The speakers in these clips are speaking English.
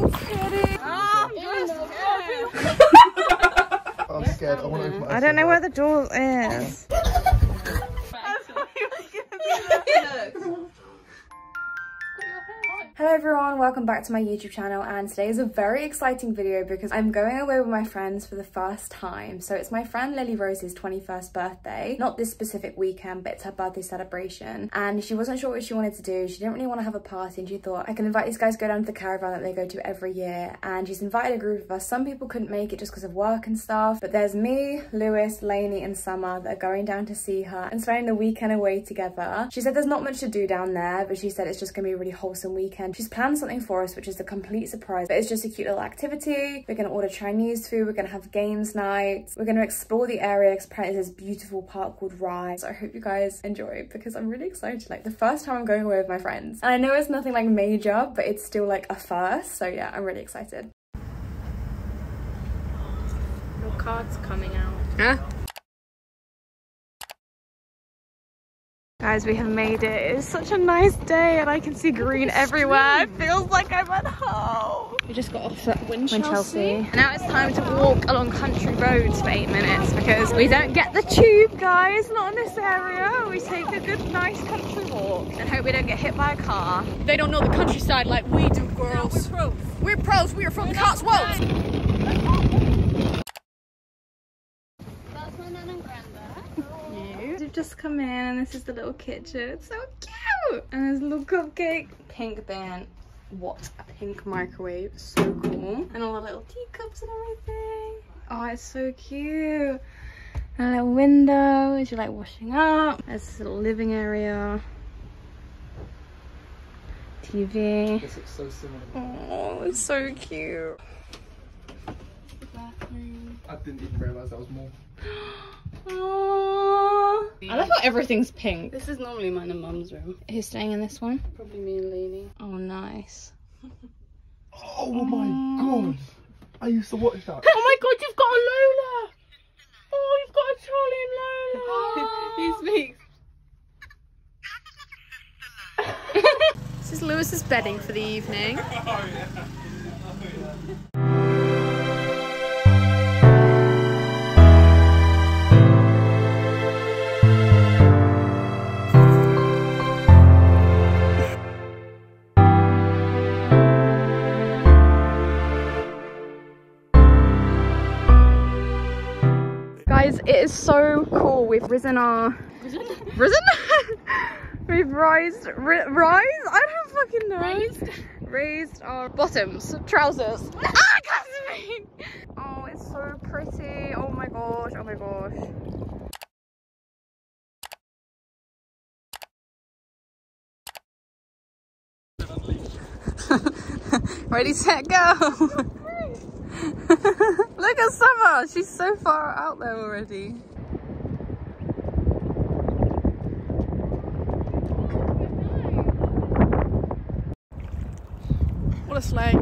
so pretty. Oh, I'm scared. I want to open my I don't know where the door is. Hello everyone, welcome back to my YouTube channel and today is a very exciting video because I'm going away with my friends for the first time. So it's my friend Lily Rose's 21st birthday, not this specific weekend, but it's her birthday celebration. And she wasn't sure what she wanted to do. She didn't really want to have a party and she thought I can invite these guys to go down to the caravan that they go to every year. And she's invited a group of us. Some people couldn't make it just because of work and stuff, but there's me, Lewis, Lainey and Summer that are going down to see her and spending the weekend away together. She said there's not much to do down there, but she said it's just gonna be a really wholesome weekend. She's planned something for us, which is a complete surprise, but it's just a cute little activity. We're gonna order Chinese food, we're gonna have games night, we're gonna explore the area because apparently there's this beautiful park called Rye. So I hope you guys enjoy because I'm really excited. Like the first time I'm going away with my friends. And I know it's nothing like major, but it's still like a first. So yeah, I'm really excited. Your card's coming out. Huh? Guys, we have made it. It's such a nice day and I can see green everywhere. It feels like I'm at home. We just got off at Winchelsea. And now it's time to walk along country roads for eight minutes because we don't get the tube, guys, not in this area. We take a good, nice country walk and hope we don't get hit by a car. They don't know the countryside like we do, girls. we're pros. We're pros. We are from Cotswolds. We've just come in and this is the little kitchen. It's so cute. And there's a little cupcake. Pink band. What a pink microwave. So cool. And all the little teacups and everything. Oh, it's so cute. And a little window as you like washing up. There's this little living area. TV. This looks so similar. Oh, it's so cute. I didn't even realise that was more. Aww. I like how everything's pink. This is normally mine and mum's room. Who's staying in this one? Probably me and Lainey. Oh, nice. Oh my god! I used to watch that. Oh my god, you've got a Lola! Oh, you've got a Charlie and Lola! he speaks. this is Lewis's bedding for the evening. Oh, Guys, it is so cool. We've risen our... Risen? We've raised... Ri rise? I don't fucking know. Raised? Raised our bottoms. Trousers. ah, Catherine! Oh, it's so pretty. Oh my gosh. Oh my gosh. Ready, set, go! Look at Summer! She's so far out there already. What a sleigh.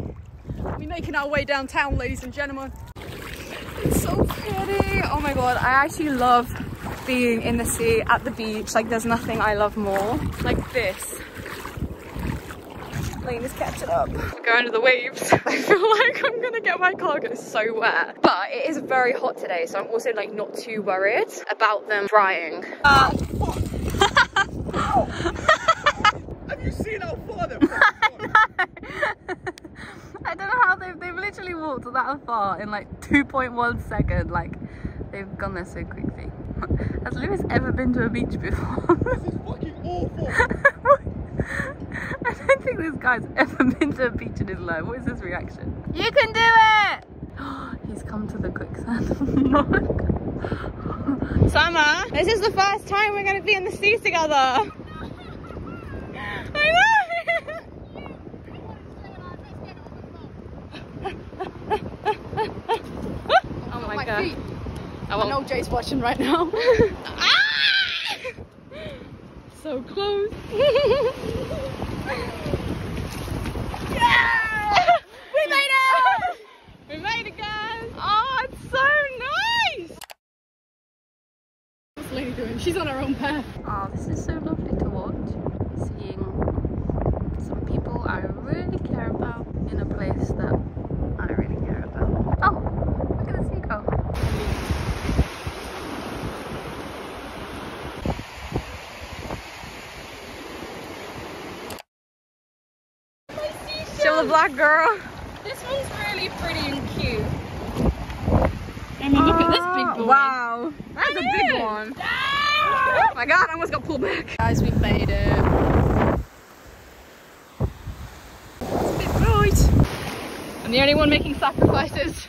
We're making our way downtown, ladies and gentlemen. It's so pretty. Oh my god, I actually love being in the sea at the beach. Like there's nothing I love more. Like this. Lane is catching up. Going to the waves. I feel like I'm gonna get my cargo so wet. But it is very hot today, so I'm also like not too worried about them drying. Uh, Have you seen how far they're I don't know how they've, they've literally walked that far in like 2.1 second. Like they've gone there so quickly. Has Lewis ever been to a beach before? This is fucking awful. I don't think this guy's ever been to a beach in his life. What is his reaction? You can do it! He's come to the quicksand. Summer, this is the first time we're going to be in the sea together. I know! oh my, god. feet. Oh, I I won't- know Jay's watching right now. Ah! So close. yeah! We made it! We made it, guys! Oh, it's so nice! What's Lainey doing? She's on her own path. Oh, this is so lovely to watch. Seeing some people I really care about in a place that black girl. This one's really pretty and cute. And then look at this big ah, boy. Wow, that's a big one. Ah! Oh my god, I almost got pulled back. Guys, we've made it. It's a bit bright. I'm the only one making sacrifices.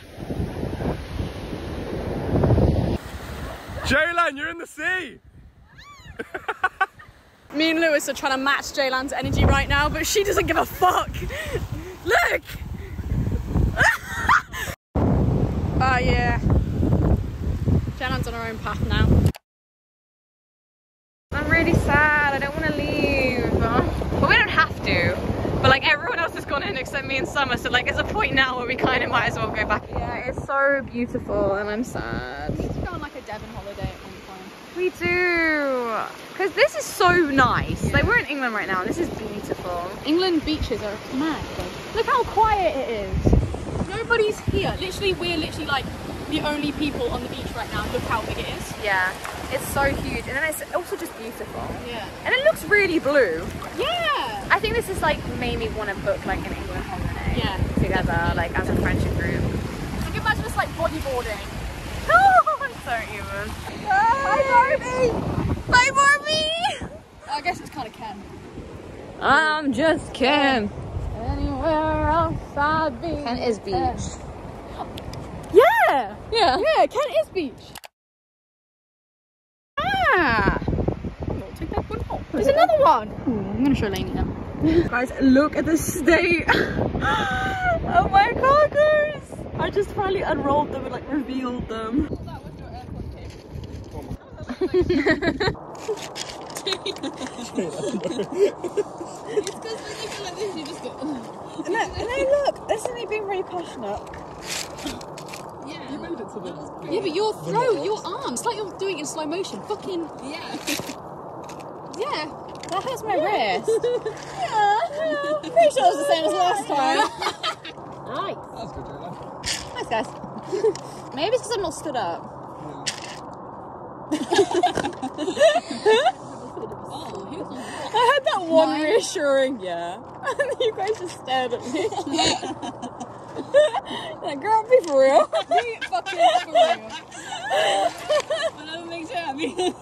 Jaylan, you're in the sea! Me and Lewis are trying to match Jaylan's energy right now, but she doesn't give a fuck. Look! oh yeah. Jaylan's on her own path now. I'm really sad. I don't want to leave. But we don't have to. But like everyone else has gone in except me and Summer, so like there's a point now where we kind of might as well go back. Yeah, it's so beautiful and I'm sad. We need to go on like a Devon holiday at one time. We do. Because this is so nice. Like, we're in England right now and this is beautiful. England beaches are mad. though. Look how quiet it is. Nobody's here. Literally, we're literally like the only people on the beach right now. Look how big it is. Yeah, it's so huge. And then it's also just beautiful. Yeah. And it looks really blue. Yeah. I think this is like made me want to book like an England holiday. Yeah. Together, like as a friendship group. Like imagine it's like bodyboarding. Oh, I'm so even. Bye, Barbie. Bye, Barbie. I guess it's kind of Ken. I'm just Ken. Anywhere outside beach. Ken is beach. Yeah. Yeah. Yeah, Ken is beach. Ah. Take that one off. There's another one. Ooh, I'm gonna show Lainey now. Guys, look at the state of my cockers. I just finally unrolled them and like revealed them. And then, and then look, isn't he being really passionate? Yeah, You made it to the. Yeah, but your throat, your arms, it's like you're doing it in slow motion. Fucking yeah. yeah. That hurts my wrist. yeah, pretty sure it was the same as last time. nice. That's good, Jaylan. Nice guys. Maybe it's because I'm not stood up. I had that one reassuring yeah. And you guys just stared at me. like, girl, be for real. Be fucking for real. That makes you happy. That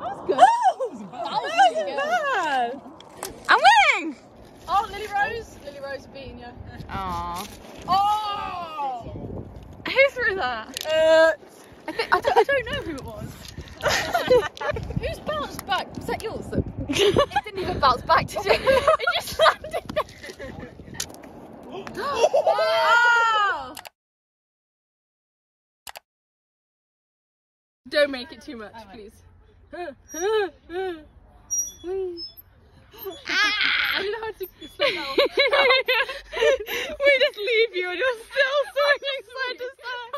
was good. That wasn't bad. I'm winning! Oh, Lily Rose. Lily Rose beating you. Aww. Oh. Who threw that? Uh, I, think, I, don't, I don't know who it was. Who's bounced back? Was that yours? it didn't even bounce back, did it? It just landed oh! Don't make it too much, please. Ah! I don't know how to slow down. we just leave you and you're still swinging side to side.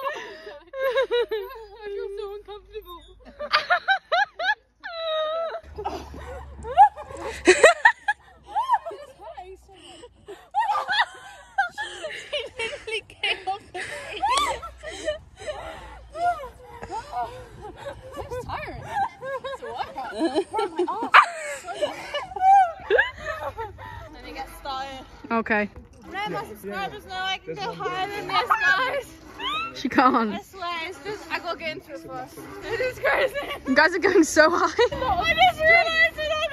I feel so uncomfortable. It's tiring. It's a workout. Let me get started. Okay. Let my subscribers know I can go higher than this, guys. She can't. I swear, it's I gotta get into it first. It is crazy. You guys are going so high. I just realised it on.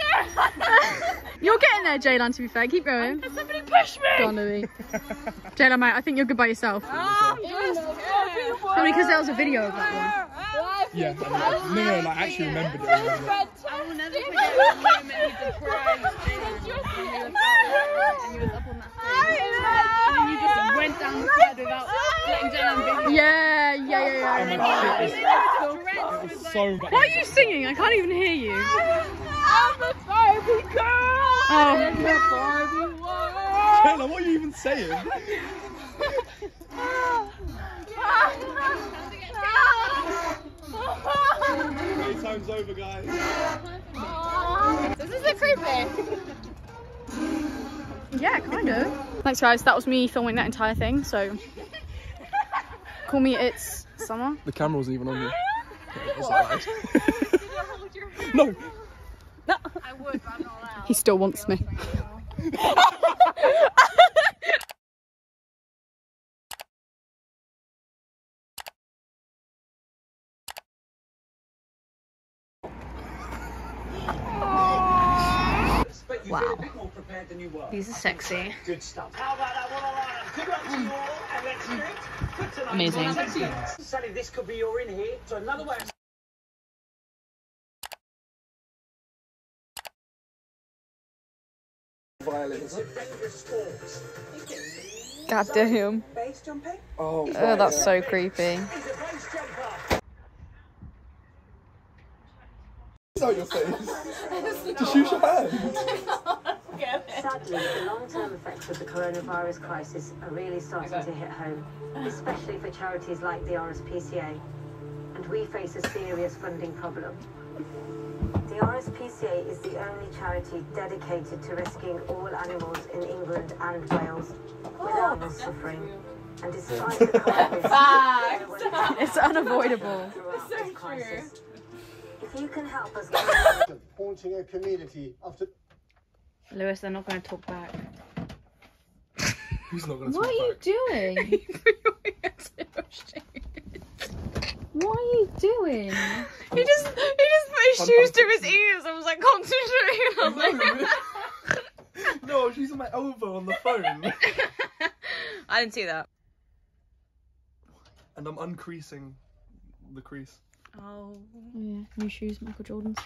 You're getting there, Jaylan, to be fair. Keep going. Somebody push me. Go on, Lewis. Jaylan, mate, I think you're good by yourself. I'm Probably because there was a video of that one. Yeah, I know. no, no, like, I actually remembered it. I will never forget the moment he surprised Jaylan and he was up on that stage. And then you just went down the slide without letting Jaylan one. Yeah, yeah, yeah, yeah. I remember. Oh, shit, it was, it was so bad. Why are you singing? I can't even hear you. I'm a Barbie girl. Oh. I'm a Barbie world. Jaylan, what are you even saying? Playtime's over, guys. This is a creepy. Yeah, kind of. Thanks guys, that was me filming that entire thing, so call me it's summer. The camera wasn't even on yet. It's alright. no, He still wants me. Wow. These are sexy. Good stuff. How about that? What a lineup. Good luck to you all. And let's hear it for tonight's Amazing. Sally, this could be your in here. So another way Violence. God damn. Base jumping? Oh, Oh, that's so creepy. He's a base jumper. Show your face. Just use your hand. Sadly, the long-term effects of the coronavirus crisis are really starting to hit home, especially for charities like the RSPCA. And we face a serious funding problem. The RSPCA is the only charity dedicated to rescuing all animals in England and Wales without them suffering. And despite the crisis, It's unavoidable. throughout this crisis. If you can help us haunting a community after Lewis, they're not going to talk back. Who's not going to What are you doing? what are you doing? He just he just put his I'm- shoes I'm- to his ears I was like concentrating on like No, I was using my elbow on the phone. I didn't see that. and I'm uncreasing the crease. Oh yeah, new shoes, Michael Jordan's.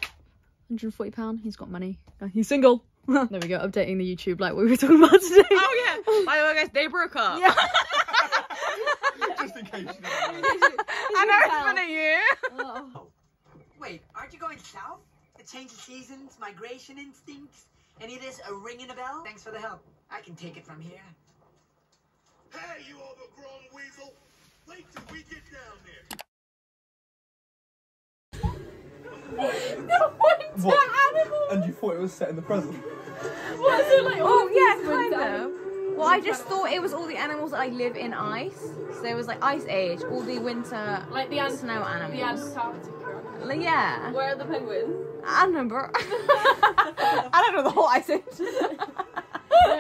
140 pound. He's got money. He's single. There we go, updating the YouTube like we were talking about today. Oh yeah. By the way, guys, they broke up. Yeah. Just in case you know. I know it's been a year. Oh. oh. Wait, aren't you going south? A change of seasons, migration instincts? Any of this a ringing a bell? Thanks for the help. I can take it from here. Hey, you overgrown weasel! Wait till we get down there. What? animal. And you thought it was set in the present? Oh, oh yeah, kind of. Well, I just thought it was all the animals that like live in ice. So it was like ice age, all the winter Like the ant- snow The animals. Antarctica. Like, yeah, Where are the penguins? I don't remember. I don't know the whole ice age.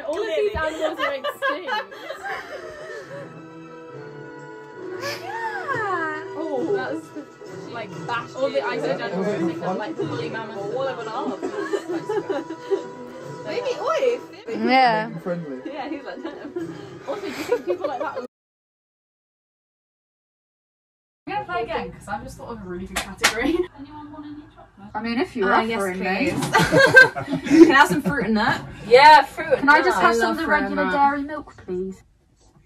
all of these animals are extinct. yeah. Oh, that's like bashed all the ice age animals are extinct, like the woolly mammoth. All of an arm. Maybe, oi! Yeah. Friendly. Yeah, he's like, also, do you think people like that would I'm gonna play again because I've just thought of a really good category. Anyone want any chocolate? I mean, if you're ah, yes, offering please. Can I have some fruit and nut? Yeah, fruit. Can I just I have some of the regular dairy milk, please?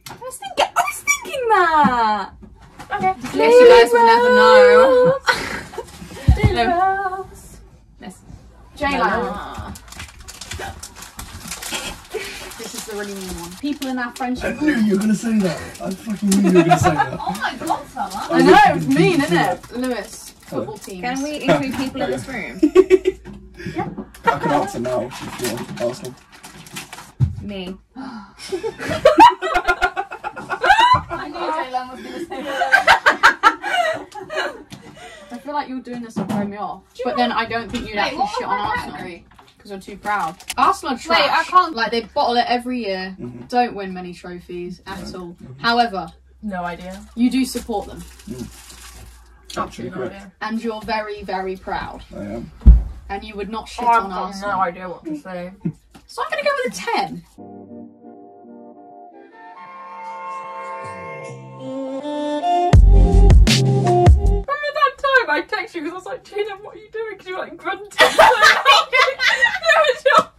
I was thinking, I was thinking that. Okay. Yes, you guys would never know. Rose. Yes. J-Lo. This is the really mean one. People in our friendship. I friendship. knew you were going to say that. I fucking knew you were going to say that. Oh my god, fella. I know, it's mean, isn't it? Lewis, football team. Can we include people in this room? I can answer now if you want. Ask them. Me. I knew J-Lo was going to say that. I feel like you're doing this to throw me off. But then I don't think you'd actually shit on Arsenal. category? Because you're too proud. Arsenal trash. Wait, I can't- Like, they bottle it every year. Mhm. Don't win many trophies at all. However, No idea. you do support them. Actually, no correct. idea. And you're very, very proud. I am. And you would not shit Oh, I've on got Arsenal. no idea what to say. So I'm going to go with a 10. Remember that time I texted you because I was like, Gina, what are you doing? Because you were like grunting. that was your.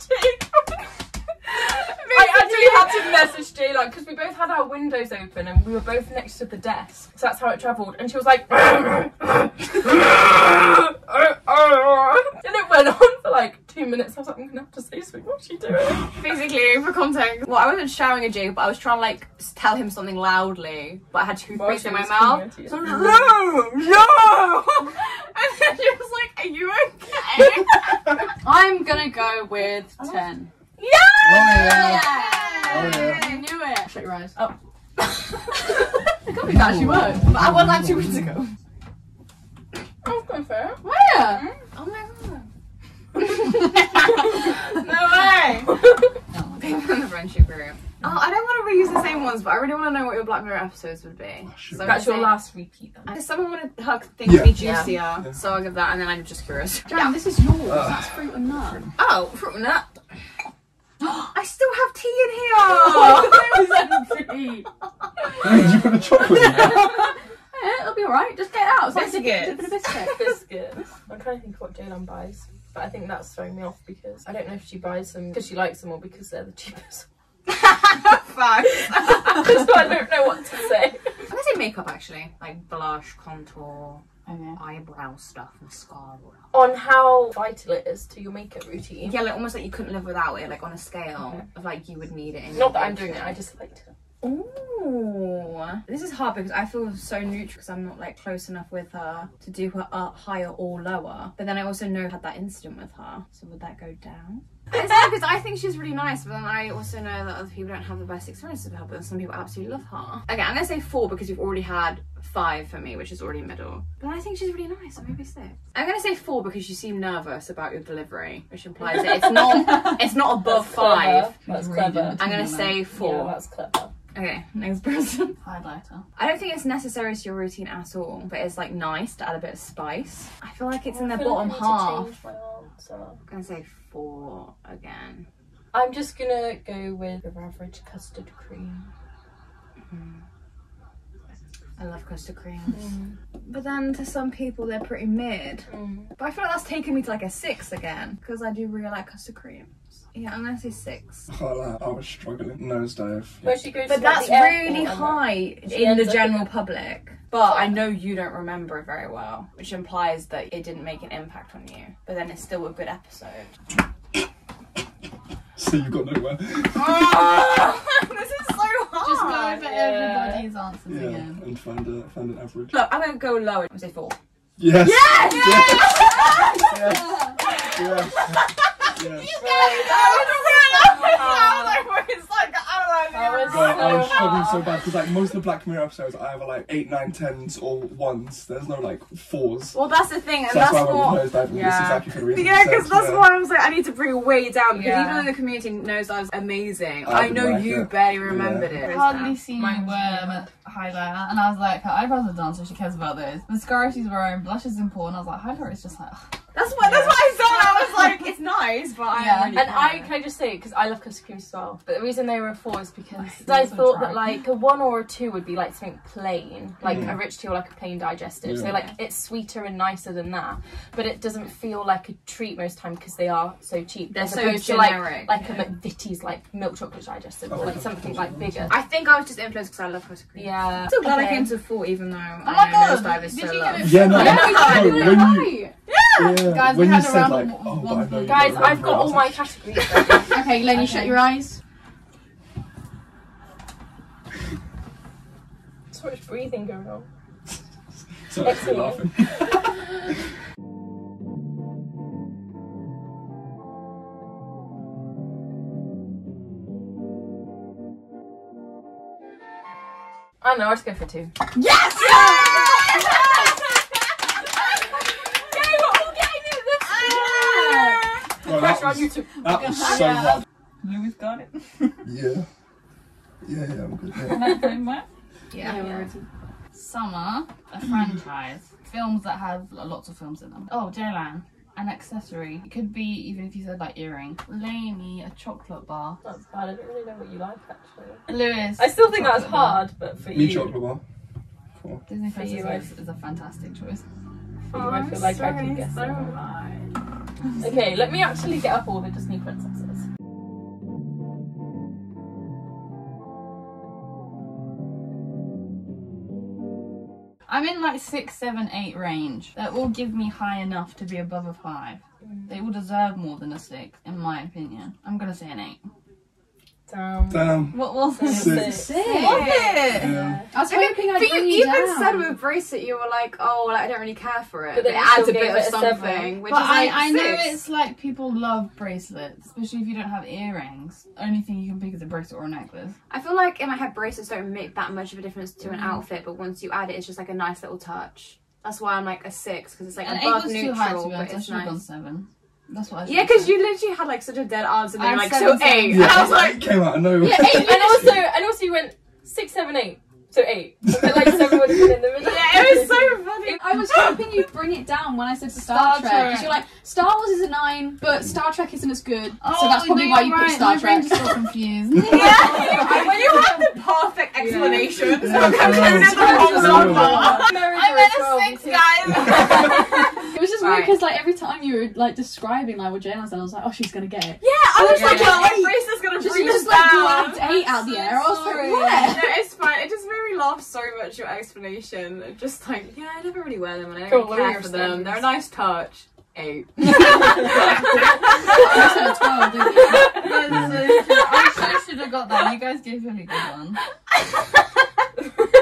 I actually had to message Jayla because we both had our windows open and we were both next to the desk. So that's how it travelled. And she was like, and it went on two minutes. I was like, I'm gonna have to say something. What's she doing? Basically, for context, well, I wasn't shouting at Jake, but I was trying to like tell him something loudly, but I had Why toothpaste she in my mouth. coming. So I was like, no, no, and then she was like, "Are you okay?" I'm going to go with 10. Oh, yeah. Oh, yeah. I knew it. Shut your eyes. Oh. it could be that she won't. But I was like two weeks ago. I was going fair. Where? Mm. Oh my god. No way. No. People in the friendship group. Oh, I don't want to reuse the same ones, but I really want to know what your Black Mirror episodes would be. Oh, shit. so That's your say- last repeat then. If someone wanted her things Yeah. to be Yeah. juicier, so I'll give that, and then I'm just curious. Jan, this is yours. That's fruit and nut. Oh, fruit and nut. I still have tea in here. Did you put a chocolate in? Yeah, it'll be alright. Just get it out. It's like Biscuits. dipping a biscuit. biscuits. I'm trying to think of what Jaylan buys, but I think that's throwing me off because I don't know if she buys them because she likes them or because they're the cheapest. Facts. so I don't know what to say. I'm gonna say makeup actually, like blush, contour, Okay. eyebrow stuff, mascara. On how vital it is to your makeup routine. Yeah, like almost like you couldn't live without it, like on a scale of like you would need it. In Not that I'm doing it. I just liked it. Ooh, this is hard because I feel so neutral because I'm not like close enough with her to do her up higher or lower. But then I also know I had that incident with her, so would that go down? It's hard because I think she's really nice, but then I also know that other people don't have the best experiences with her. But some people absolutely love her. Okay, I'm gonna say four because you've already had five for me, which is already middle. But I think she's really nice, so maybe six. I'm gonna say four because you seem nervous about your delivery, which implies that it's not it's not above five. That's clever. I'm gonna them. say Yeah, four. that's clever. Okay, next person. Highlighter. I don't think it's necessary to your routine at all, but it's like nice to add a bit of spice. I feel like it's in the like bottom to half. I'm gonna say four again. I'm just gonna go with your average custard cream. Mm-hmm. I love custard creams. Mm-hmm. But then to some people they're pretty mid. Mm. But I feel like that's taking me to like a six again because I do really like custard creams. Yeah, I'm gonna say six. Oh, I can't I was struggling. Nosedive. Where she goes But to, that's the really high in the general public. But I know you don't remember it very well, which implies that it didn't make an impact on you. But then it's still a good episode. So you got nowhere. Ah! this is so hard. Just go over yeah. everybody's answers Yeah, again. and find a find an average. Look, I'm gonna go lower. I'm gonna say four. Yes. Yes! Yes. Yes. yes. That was God, I was struggling so bad because like most of the Black Mirror episodes, I either like eight, nine, tens, or ones. There's no like fours. Well, that's the thing, and So that's, that's, why I what. went with nosedive. and This Yeah. exactly for the reason. Yeah, because said, that's yeah. why I was like, I need to bring it way down because Yeah. even in the community knows I was amazing. I I, know like you it. barely remembered Yeah. it. Hardly seen my Mine's wear red. highlighter, and I was like, her eyebrows are done, so she cares about those. Mascara she's wearing, blush is important. I was like, highlighter is just like, That's what that's what I thought. I was like, it's nice, but I Yeah. don't really And I care. can I just say because I love custard creams as well. But the reason they were a four is because hate I thought that like a one or a two would be like something plain, like Mm. a rich tea or like a plain digestive. So like it's sweeter and nicer than that, but it doesn't feel like a treat most time because they are so cheap. They're as so opposed to generic. like like a McVitie's like milk chocolate digestive or like something like bigger. I think I was just influenced because I love custard cream. Yeah. I'm so glad I Okay. came to four, even though oh I my know god, nosedive is did so you low. get it? Yeah, no, Yeah, no, you got no, it when you- right. Yeah, Guys, we when you had a said round like, of oh, but I one- know you Guys, I've got all my categories. Okay, Lenny, Okay. shut your eyes. so much breathing going on. So I'm laughing. I know. I'll just go for two. Well, that on was, you two. that was so hard. Lewis got it. Yeah. Yeah, yeah, I'm good. Yeah. Yeah. Summer, a mm-hmm. franchise. Films that have lots of films in them. Oh, Jaylan, an accessory. It could be even if you said like earring. Lainey, a chocolate bar. That's bad. I don't really know what you like actually. Lewis. I still think that's chocolate bar. hard, but for Me you, chocolate bar. Disney For Princess you, is, is a fantastic choice. for you, I feel like I can guess. that. Okay, let me actually get up all the Disney princesses. I'm in like six, seven, eight range. That will give me high enough to be above a five. They all deserve more than a six, in my opinion. I'm gonna say an eight. Damn. Damn. What was it? Six. Was it? Yeah. I was I mean, hoping I'd you bring you even down. said with bracelet, you were like, "Oh, like, I don't really care for it," But but, it adds a bit of it a seven. something. Which But is I, like I know it's like people love bracelets, especially if you don't have earrings. Only thing you can pick is a bracelet or a necklace. I feel like in my head, bracelets don't make that much of a difference to Mm. an outfit, but once you add it, it's just like a nice little touch. That's why I'm like a six because it's like An eight above neutral, too high to be but honest. I it's should have gone nice. seven. That's what I Yeah, because you literally had like such a dead answer, and then I'm you're like, so eight. seven. And I was like, came out of nowhere. Yeah, eight, and also and also you went six, seven, eight. So eight. But like seven would have been in the middle. yeah, it was so funny. I was hoping you'd bring it down when I said Star, Star Trek. Trek. Because you're like, Star Wars is a nine, but Star Trek isn't as good. Oh, so that's probably no, why you're right. picked Star My brain Trek. just got confused. Yeah, when you had the perfect explanation, so Yeah, I'm comparing yeah, it to the wrong yeah. number. I'm at a six, guys. It was just Right. Weird because like every time you were like describing like what Jane said, I was like, oh, she's gonna get it. Yeah, I was Yeah. like, Yeah. yeah, Grace is gonna Just, bring you us just like down. blabbed eight out the air. I was like, Sorry. yeah. No, it's fine. It just made me laugh so much your explanation. Just like, yeah, I never really wear them and I Cool, don't what are care for them. They're a nice touch. Eight. I said twelve. didn't you? I should have got that. You guys gave a really good one.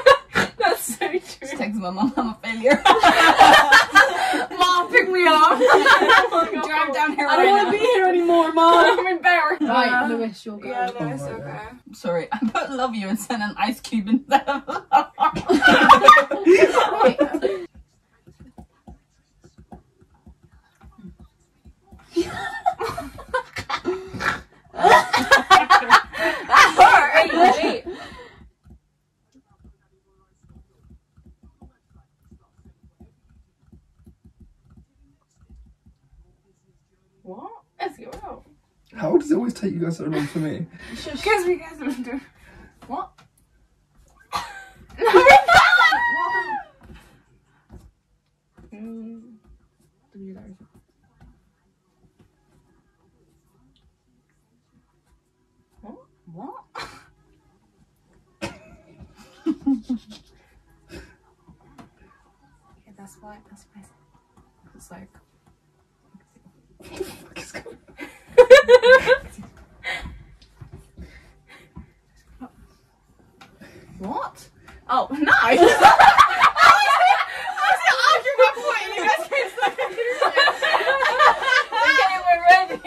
That's so true. Just text my mum, I'm a failure. Mom, pick me up. Drive down here I don't right want to be here anymore, mom. I'm embarrassed. right, Lewis, you'll go. Yeah, no, Oh it's my okay. Sorry, I put love you and sent an ice cube instead of love. Eight, eight. What? Let's go out. How does it always take you guys so long for me? Because we guys are doing. What? What? okay, that's why. That's why. It's like. What the fuck is going What? Oh, nice! I was arguing my point and you guys came so Okay, we're ready.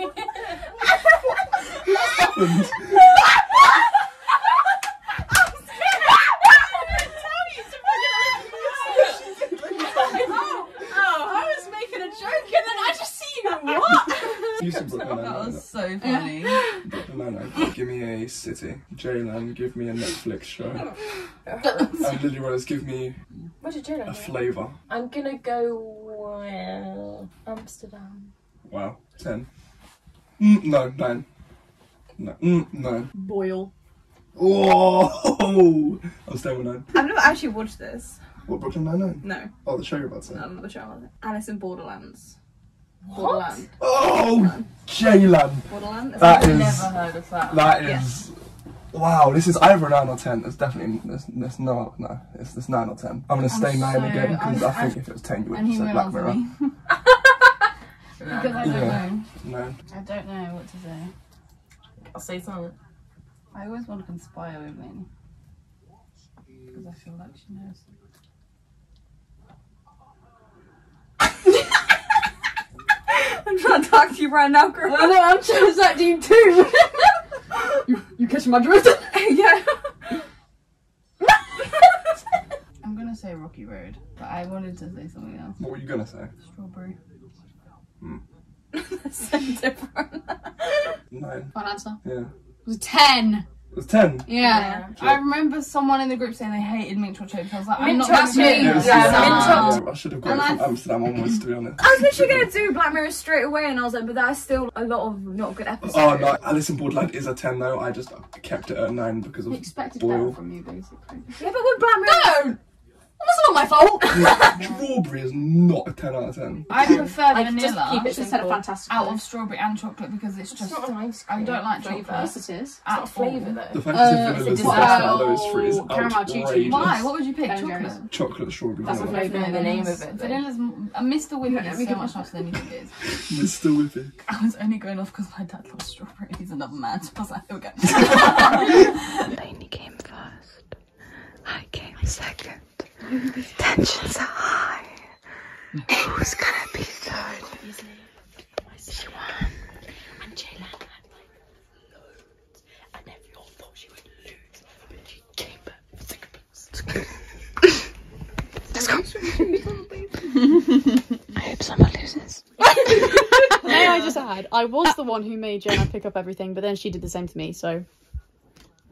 happened? Oh, I was making a joke and then I just see you. What? You said Brooklyn That Nine-Nine. was so funny. Brooklyn Nine-Nine. Give me a city. Jaylan, give me a Netflix show. And Lily Rose, give me What did you do? a flavour. I'm gonna go uh, Amsterdam. Wow. Ten. Mm, no, nine. No, mm, no. Boyle. Oh, I'm staying with nine. I've never actually watched this. What, Brooklyn Nine-Nine? No, Oh, the show you're about to say. um, which one was? Alice in Borderlands. What? Borderland. Oh, Jaylan. Borderland? That I've is. never heard of that. That is. Wow, this is either a 9 or 10. It's definitely. There's, there's no. No, it's, it's 9 or 10. I'm gonna stay 9 so- again because I'm- I think if it was 10, you would have said Black Mirror. me. because I don't Yeah. know. No. I don't know what to say. I'll say something. I always want to conspire with Lainey. Because I feel like she knows. I'm trying to talk to you right now, girl. I know, I'm transacting you too. you, you catching my drift? yeah. I'm gonna say Rocky Road, but I wanted to say something else. What were you gonna say? Strawberry. Hmm. so different. 9. Fine answer. Yeah. It was a 10. It was 10. Yeah. I remember someone in the group saying they hated mint chocolate chips. I was like, I'm Mint not chocolate that chips. Yeah, Yeah, mint Yeah, I should have gone And from I- Amsterdam onwards, to be honest. I was literally gonna do Black Mirror straight away, and I was like, but that's still a lot of not good episodes. Oh no, Alice in Borderland is a 10 though. I just kept it at 9 because We of expected Boyle. better from you, basically. Yeah, but with Black Mirror, No! That's not my fault! Strawberry is not a 10 out of 10. I prefer Like, vanilla just keep it It's just simple. fantastic out of strawberry and chocolate because it's It's just not an ice I don't like flavour. chocolate. Yes, it is. It's not a flavour though. The fact Uh, that vanilla is the best out of those three is Caramel choo-choo. outrageous. Why? What would you pick? Ben Chocolate. Jerry's. Chocolate, strawberry, That's a vanilla. flavour. the name of it. Vanilla's m- uh, Mr. Whippy Yeah, is so much nicer than you think it is. Mr. Whippy. I was only going off because my dad loves strawberry. He's another man, so I was like, here we go. Lainey came first. I came second. Tensions are high. Who's gonna be third? She won. And Jaylan had like loads, and everyone thought she would lose, but she came back for second place. Let's go. I hope someone loses. May I just add, I was the one who made Jenna pick up everything, but then she did the same to me, so.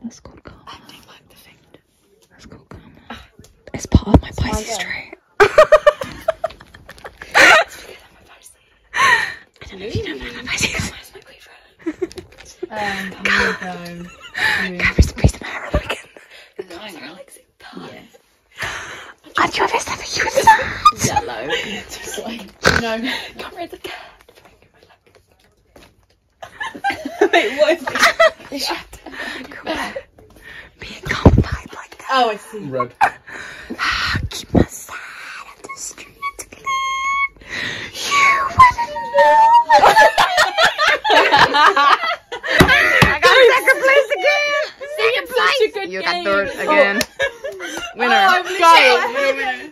That's called karma. I don't like the thing. That's called karma. It's part of my Pisces trait. I don't know if you know my Pisces. Where's my boyfriend? Um, I'm gonna go. Can we squeeze my hair on again? And you have a seven, you was Yellow. Just like, no. Come read the cat. Wait, what is it? They should be a common vibe like that. Oh, I see. Red. Keep my side of the street clean. You wouldn't know. I got second place again. Second place. You got third again. Oh. Winner. Oh, guys,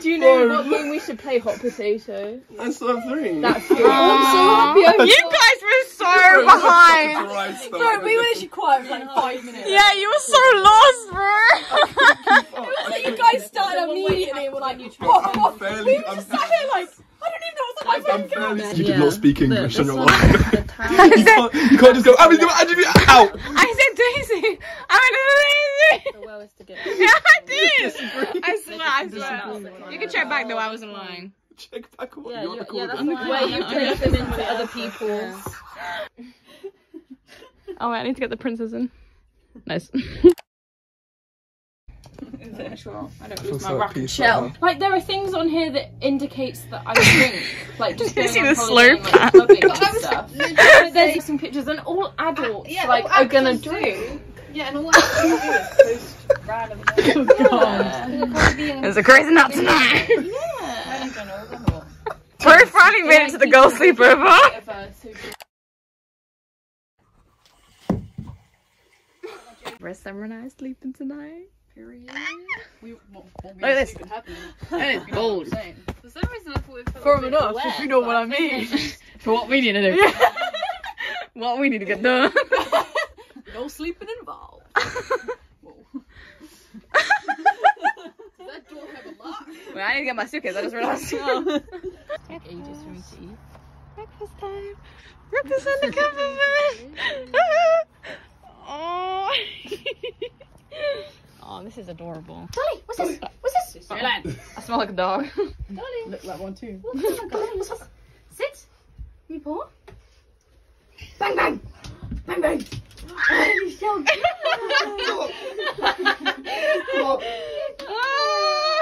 do you know oh. what game we should play? Hot potato. I still have three. That's good. I'm so happy I You guys were so behind. Bro, we were literally quiet for like five minutes. Yeah, you were so lost, bro. Like, you guys started immediately and were like, what, what? Oh, oh, fairly, We were I'm, just sat here like, I don't even know what's on I'm fairly. You did Yeah. not speak English The- on your this line. one, the town. you, can't, you can't just go, I mean, I mean, out. I said Daisy. I mean Daisy. The well is to get. Yeah, I did. I swear, I swear. You can check back though. I wasn't lying. Check back what Yeah, you're you- the yeah, that's quarterback. Where you I place them into other people's. Oh wait, I need to get the princess in. Nice. Sure, I don't Feels lose my like shell. right Like there are things on here that indicates that I drink. Like just Did you going see on the holiday and, slow like, clubbing and stuff. But There's some pictures and all adults yeah, like all are gonna do. drink. Yeah, and all I do is post random. Oh, there's a crazy nut tonight. Yeah. We're finally made it to the girl sleepover. Where's Summer and I sleeping tonight? We, what, what Look at this. could happen. That is bold. For some reason, I thought it felt Firm enough, wet, if you know what I mean. For what we need to do. what we need to get done. No sleeping involved. Whoa. Does that door have a lock? Wait, I need to get my suitcase. I just realized. Ages for me to eat. Breakfast time. Breakfast on the cameraman. oh. oh, this is adorable. Dolly, what's this? What's this? I smell like a dog. Dolly, Look like one too. oh what's this? Sit. You paw. Bang bang. Bang bang. Oh, he's so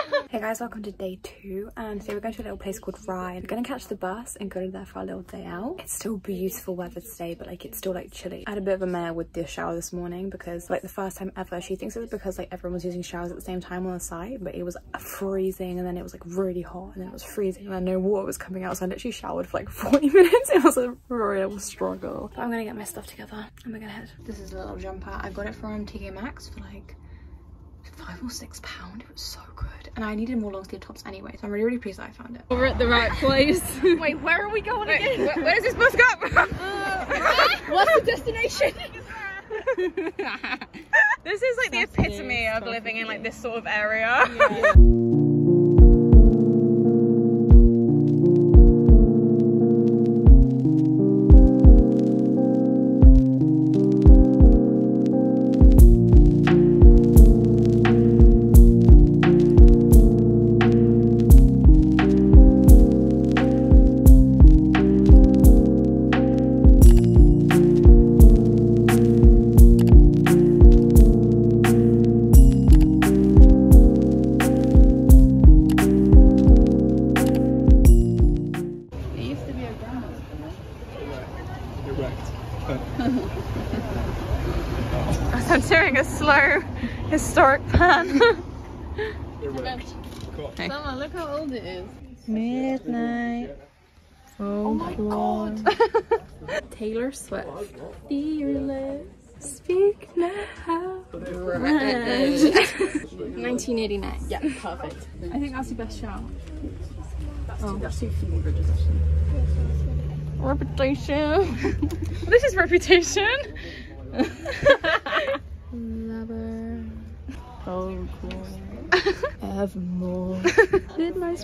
Hey guys, welcome to day two and today we're going to a little place called Rye. We're going to catch the bus and go to there for our little day out. It's still beautiful weather today but like it's still like chilly. I had a bit of a mare with the shower this morning because like the first time ever she thinks it was because like everyone was using showers at the same time on the site but it was freezing and then it was like really hot and then it was freezing and then no water was coming out so I literally showered for like 40 minutes. It was a real struggle. But I'm going to get my stuff together and we're going to head. This is a little jumper. I got it from TK Maxx for like five or six pound. It was so good. And I needed more long sleeve tops anyway, so I'm really, really pleased that I found it. We're at the right place. Wait, where are we going again? Where, where does this bus go? What's the destination? this is like the epitome of living in like this sort of area. It Taylor Swift. Fearless. Speak now. 1989. Yeah, perfect. I think that's the best show. Oh, that's two few bridges actually. Reputation. this is reputation. Lover. Oh, cool. Evermore. Did my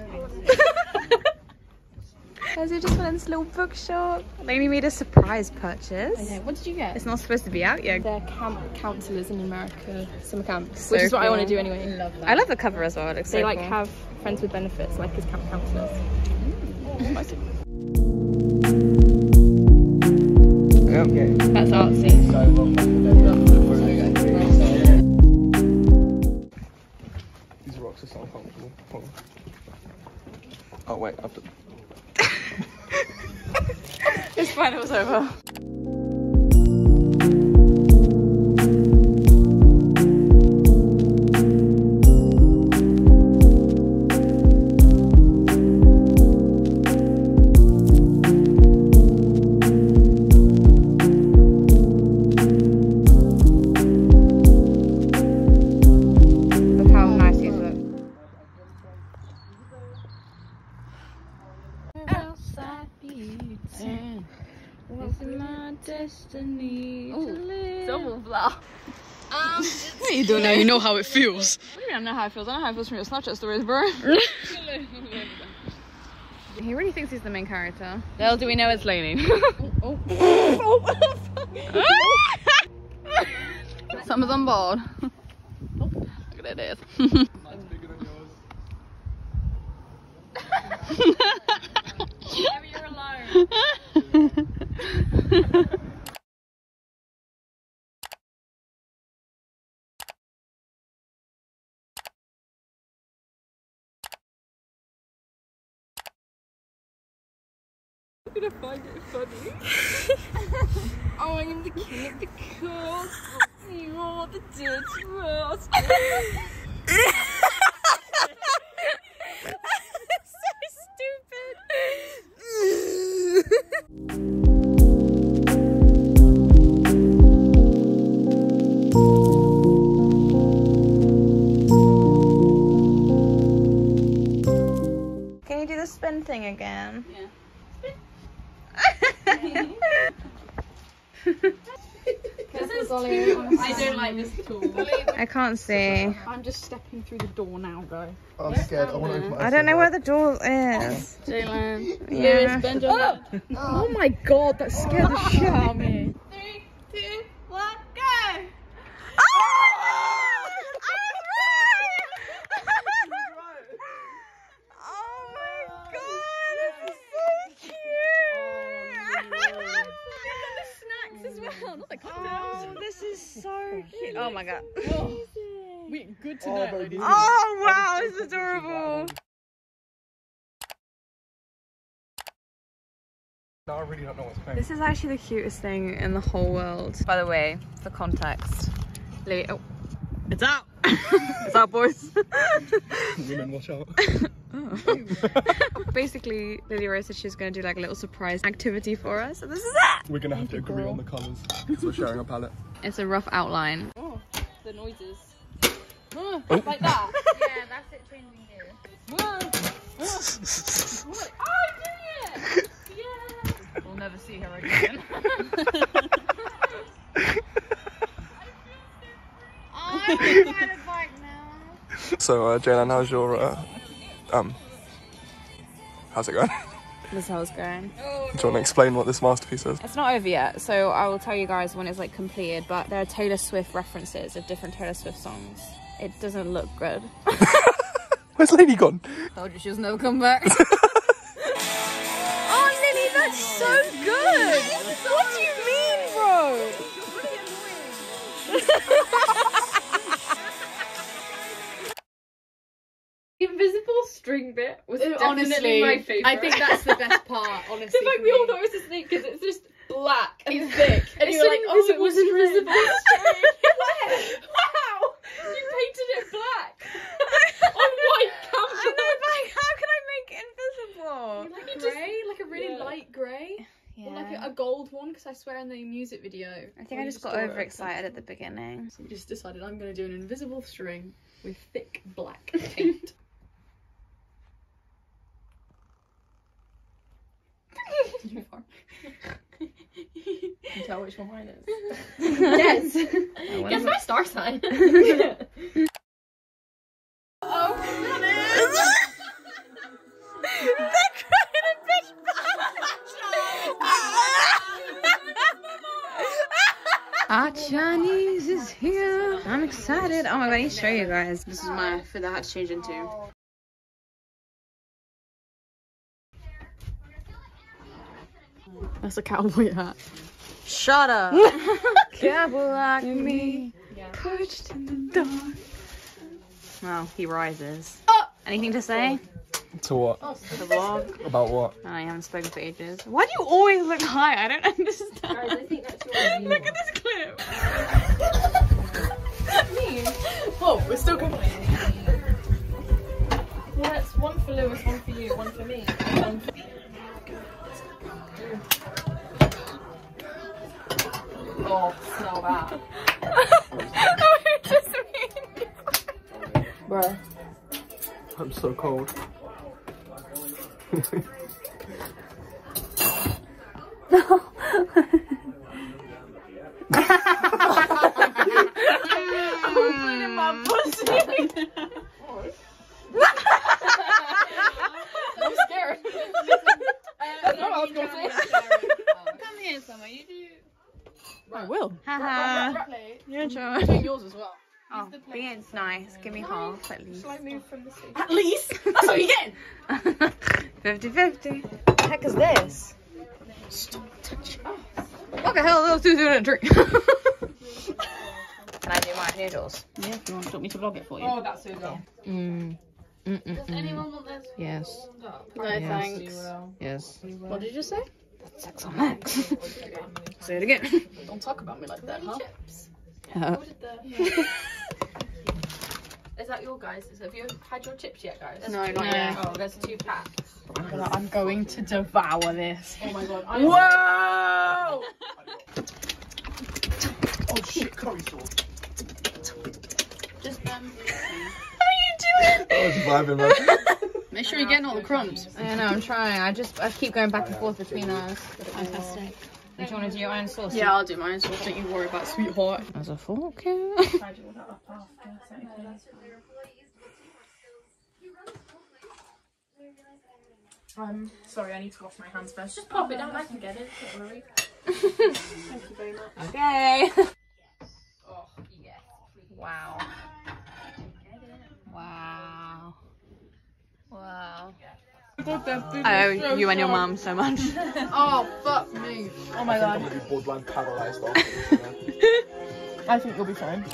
Guys, we just went in this little bookshop. Lainey made a surprise purchase. Okay, what did you get? It's not supposed to be out yet. They're camp counselors in America, summer camp, So which is what I want to do anyway. Love I love the cover as well. It looks They so like cool. have friends with benefits, like as camp counselors. Spicy. Okay. That's artsy. These rocks are so uncomfortable. Oh wait, I've done. It's fine, it was over. You know, how it feels. what do you mean I know how it feels? I know how it feels from your Snapchat stories, bro. He really thinks he's the main character. Little do we know it's Lainey. Summer's on board. Look at it. gonna find it funny. the king of the cool. Oh, can't see. I'm just stepping through the door now, guy. I'm scared. I want to open my I don't know where the door is. Jaylan. Yeah. bend your oh! oh my god, that scared the shit out of me. Three, two, one, go! Oh my god, this is so cute. Oh, oh, this is so cute. Oh my god, oh. Good to Oh, know, baby. ladies. Oh wow, this is adorable. Now I really don't know what's playing. This is actually the cutest thing in the whole world. By the way, for context, Lily, oh, it's out. it's out, boys. Women, watch out. Basically, Lily Rose said she was going to do like a little surprise activity for us. So this is it. We're gonna have to agree on the colours. So we're sharing a palette. It's a rough outline. Oh, the noises. Oh. Like that. Yeah, that's it changing here. oh, I'm doing it! Yeah! We'll never see her again. I'm gonna ride a bike now. So, uh, Jaylan, how's your uh, um? How's it going? This is how going. Do you want to explain what this masterpiece is? It's not over yet, so I will tell you guys when it's like completed. But there are Taylor Swift references of different Taylor Swift songs. It doesn't look good. Where's Lady gone? Told you she was never come back. Oh, Lily, that's so good. What do you mean, bro? The invisible string bit was Uh, definitely honestly, my favourite. I think that's the best part, honestly. So like we all me. thought it was this thing because it's just black and thick, and it's you were like, "Oh, it invisible was string." invisible string." wow, you painted it black on white canvas. know, but like, how can I make it invisible? Like grey, like a really Yeah. light grey, Yeah. or like a, a gold one. Because I swear in the music video, I think I just got overexcited at the beginning. So we just decided I'm going to do an invisible string with thick black paint. you tell which one mine is. yes. Guess my star sign. oh, that is. Hot Chinese is here. I'm excited. Oh my god, let me show you guys. This is my food that I to change into. That's a cowboy hat. Shut up. Cowboy like me. Perched in the dark. Well, he rises. Oh. Anything to say? To what? Oh, the vlog. About what? Oh, you haven't spoken for ages. Why do you always look high? I don't understand. look at this clip. Oh, we're still going. Well, it's one for Lewis, one for you, one for me. One for... Oh, smell that. Bruh. I'm so cold. I'm cleaning my pussy. I'm scared. That's what I was gonna say. Come here, Summer. You do. I will. Haha. You're I'm doing yours as well. Oh, being nice. Give me half at least. Shall I move from the seat? At least? That's what you're getting. 50 50. The heck is this? Stop touching. What the hell are those two doing in a tree? Can I do my noodles? Yeah, if you want, do you want me to vlog it for you? Oh, that's so good. Mm. Mm -mm Does -mm. anyone want this? Yes. No, Yes. thanks. Yes. What did you say? Sex on Max. Say it again. Don't talk about me like that, huh? Uh, Is that your guys? Is- Have you had your chips yet, guys? No, not yet. Oh, there's two packs. I'm going to devour this. Oh my god. Whoa! Oh shit, curry sauce. Just um. How are you doing? I was vibing, man. Make sure you're getting all the crumbs. I know, I'm trying. I just I keep going back and forth between us. Fantastic. Do you want to do your own sauce? Yeah, I'll do mine, sauce. don't you worry about sweetheart. As a fork, yeah. Um, sorry, I need to wash my hands first. Just pop it down. I can get it. Don't worry. Thank you very much. Okay. Oh, yeah. Wow. Wow. Wow. I owe oh, you and your mum so much. Oh, fuck me. Oh my I'm god. gonna be borderline paralyzed after this. I think you'll be fine.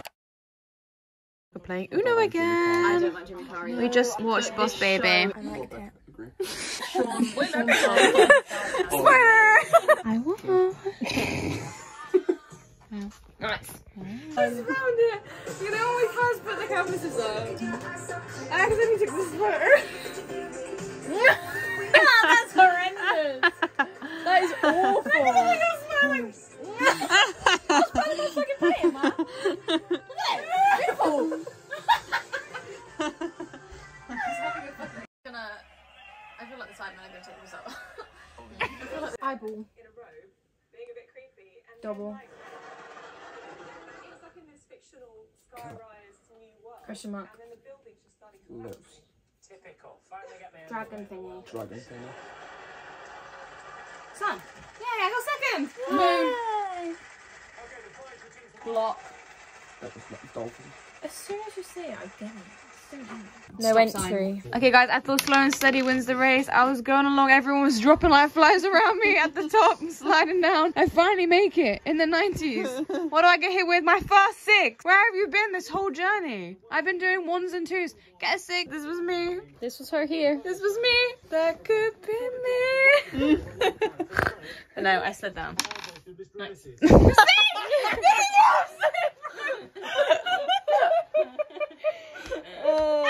We're playing Uno again. don't like Jimmy Carrey. We just watched Boss Baby. Agree. I won. Nice. I found it. You know when we first put the canvases up, I accidentally took this photo. Oh, that's horrendous. That is awful. I was smiling. What's part of my fucking painting, man? Beautiful. gonna. I feel like the side men are gonna take this out. Eyeball. Double. Question mark. Lips. Dragon thingy. Dragon thingy. Son. Yay, I got second. Block. That was like dolphin. As soon as you say it, I get it. No entry. Okay, guys, I thought slow and steady wins the race. I was going along, everyone was dropping like flies around me at the top, sliding down. I finally make it in the 90s. what do I get hit with? My first six. Where have you been this whole journey? I've been doing ones and twos. Get a six. This was me. This was her here. This was me. That could be me. But no, I slid down. Literally,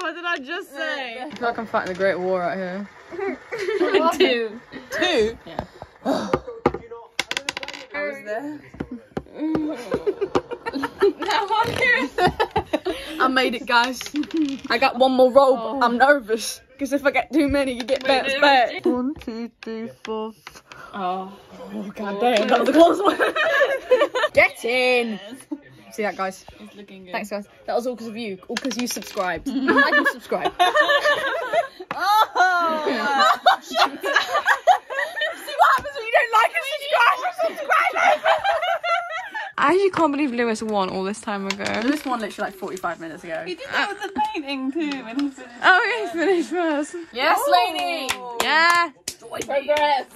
what did I just say? I feel like I'm fighting the Great War out here. Two. Two? Yeah. I was there. now I'm here. I made it, guys. I got one more roll, but oh. I'm nervous. Because if I get too many, you get bounced back. One, two, three, four. Oh, oh god damn, that was a close one. get in. See that, guys? It's looking good. Thanks, guys. That was all because of you. All because you subscribed. like and subscribe. oh! See what happens when you don't like and subscribe? Subscribe! I actually can't believe Lewis won all this time ago. This one literally like 45 minutes ago. He did that with the painting too when he finished. Oh, he finished first. Yes, Lainey. Oh. Yeah. Progress.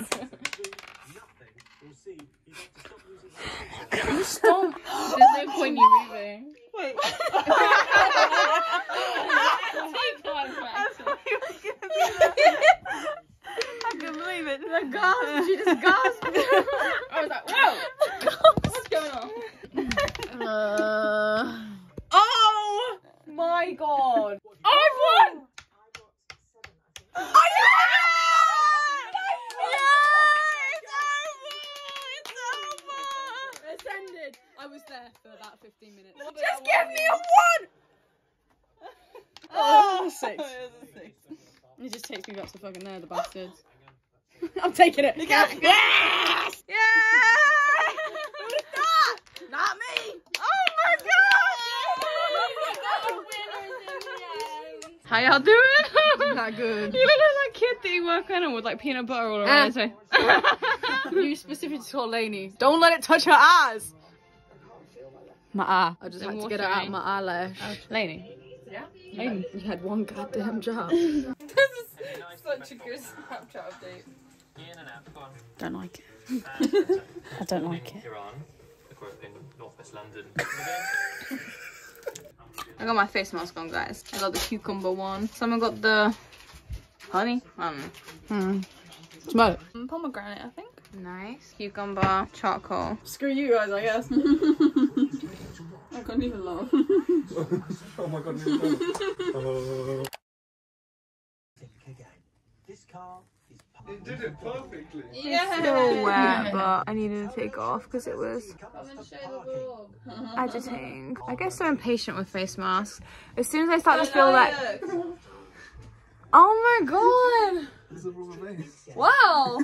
Stop. There's no point you moving. Wait. I can believe it. The gasp. She just gasped. I was like, whoa. What's going on? Uh, oh my god. I won! I Ascended. I was there for about 15 minutes. Just give me a one! Oh, six. He just takes me back to fucking there, the oh! bastards. I'm taking it. Yes! Yes! Who's that? Not me! Oh my god! How y'all doing? Not good. You look like that kid that you work on with like peanut butter all around his face. you specifically told Lainey, don't let it touch her eyes. My eye. I just had to get it out eye. my eyelash. Lainey. Yeah. Lainey, you had one goddamn job. This is such a good Snapchat update. Don't like it. I don't like it. Iran, in northwest London. I got my face mask on, guys. I got the cucumber one. Someone got the honey. I don't know. Hmm. Smell it. Mm, Pomegranate, I think. Nice. Cucumber, charcoal. Screw you guys, I guess. I couldn't even laugh. oh my god, no. This car is It did it perfectly. Still wet, but I needed to take off because it was agitating. I get so impatient with face masks. As soon as I start to feel that. Oh my god! It's a rubber base. Wow!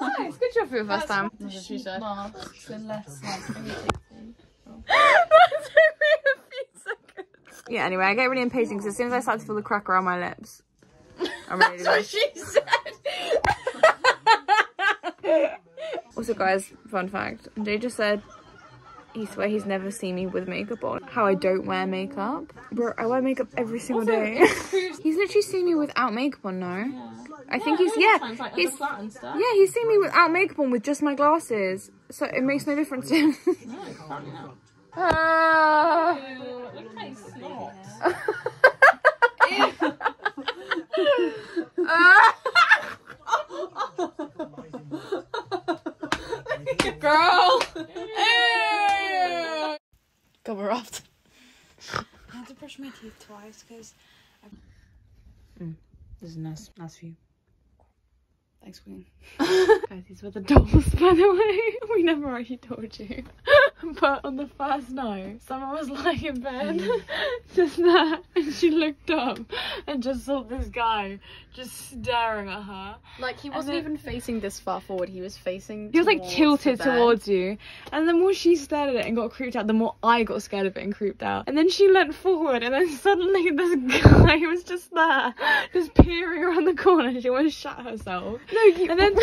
nice. Good job for your first time. That's what she said. Yeah, anyway, I get really impatient because as soon as I start to feel the crack around my lips, I'm ready to go. she said. Also, guys, fun fact: Jay just said he swear he's never seen me with makeup on. How I don't wear makeup, bro. I wear makeup every single day. he's literally seen me without makeup on now. I think he's yeah. He's yeah. He's seen me without makeup on with just my glasses, so it makes no difference to him. Ah. Girl. Cover up. I had to brush my teeth twice because mm. This is nice, nice view. Thanks, Queen. Guys, these were the dolls, by the way. We never actually told you. but on the first night, someone was lying in bed, mm. just there, and she looked up and just saw this guy just staring at her. Like, he wasn't then- even facing this far forward. He was facing. He was like tilted towards you, and the more she stared at it and got creeped out, the more I got scared of it and creeped out. And then she leant forward, and then suddenly this guy was just there, just peering around the corner. She almost shut herself. No, you... and then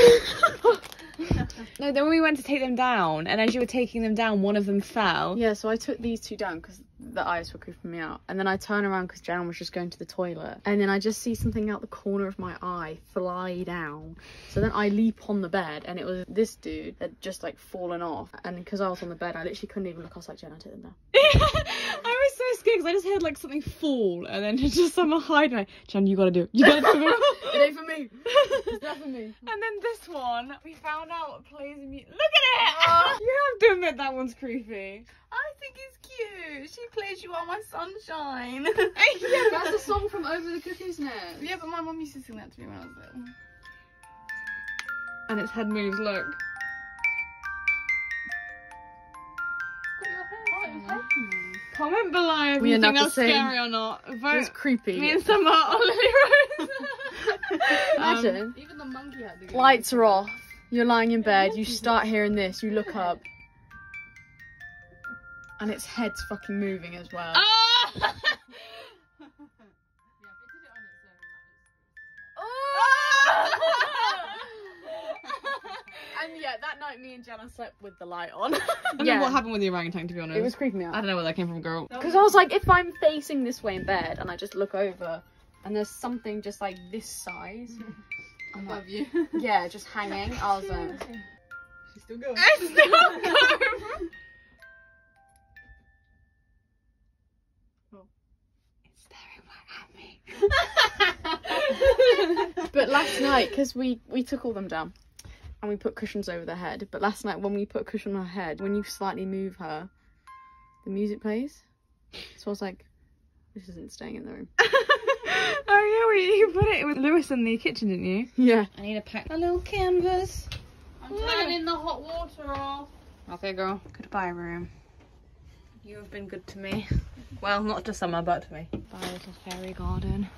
no, then we went to take them down, and as you were taking them down, one of them fell. Yeah, so I took these two down because the eyes were creeping me out. And then I turn around because Jan was just going to the toilet. And then I just see something out the corner of my eye fly down. So then I leap on the bed and it was this dude that just like fallen off. And because I was on the bed, I literally couldn't even look. I was like, Jan I took them down. I was so scared because I just heard like something fall, and then just someone hiding. Like, Jan, you gotta do it. You gotta do it. it ain't for me. It's not for me. And then this one, we found out plays music. Look at it! Ah. you have to admit that one's creepy. I think it's cute. She plays you on my sunshine. Yeah, That's a song from Over the Cuckoo's Nest. Yeah, but my mum used to sing that to me when I was little. And its head moves, look. Oh, Comment below if We you are think not the that's same. scary or not. Vote It's creepy. me and Summer or Lily Rose. Imagine. Even the monkey had to Lights are off. You're lying in bed. You start hearing this. You look up. And its head's fucking moving as well. Ah! And yeah, that night me and Jenna slept with the light on. I don't know what happened with the orangutan, to be honest. It was creeping me out. I don't know where that came from, girl. Because I was like, if I'm facing this way in bed and I just look over and there's something just like this size I'm like, you. yeah, just hanging, I was like, She's still going. it's still going. but last night, because we we took all them down and we put cushions over their head. But last night, when we put a cushion on her head, when you slightly move her, the music plays. So I was like, this isn't staying in the room. oh yeah, we you put it with Lewis in the kitchen, didn't you? Yeah. I need to pack a little canvas. I'm turning the hot water off. Okay, girl. Goodbye, room. You have been good to me. Well, not to summer, but to me. Bye, little fairy garden.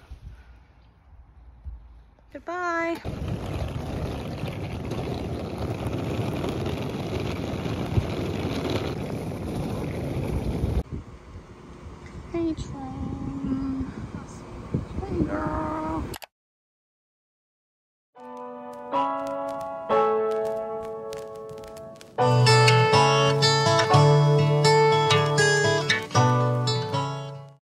Goodbye.